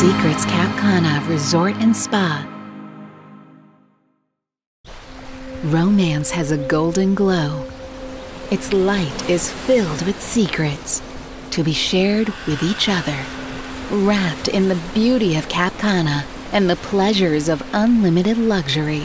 Secrets Cap Resort and Spa. Romance has a golden glow. Its light is filled with secrets to be shared with each other, wrapped in the beauty of Cap and the pleasures of unlimited luxury.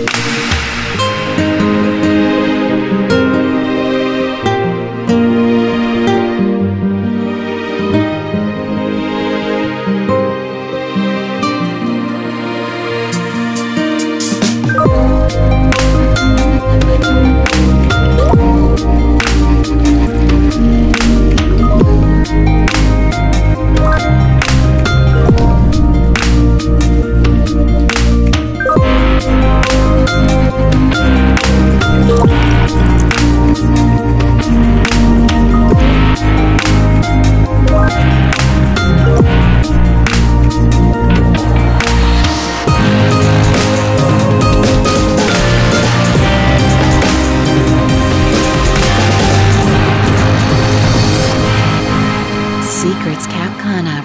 Secrets Cap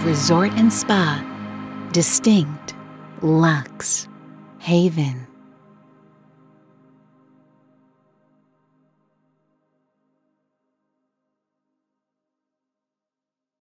Resort and Spa. Distinct. Luxe. Haven.